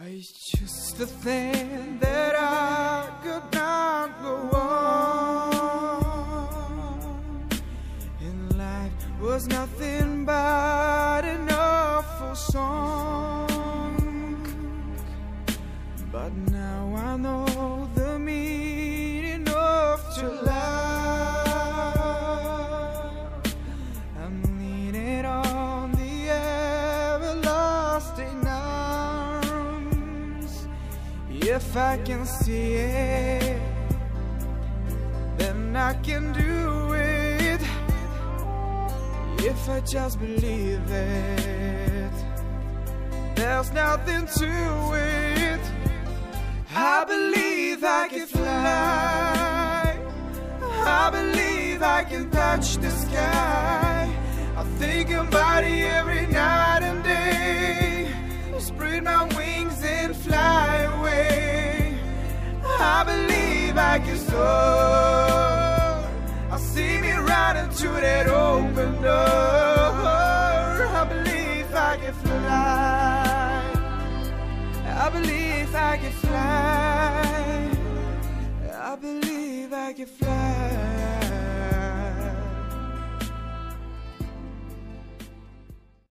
It's just a thing that I could not go on. And life was nothing but an awful song. But now I know the meaning of true If I can see it, then I can do it. If I just believe it, there's nothing to it. I believe I can fly. I believe I can touch the sky. I think about it every night and day. Spread my wings believe I can soar. I see me running to that open door. I believe I can fly. I believe I can fly. I believe I can fly.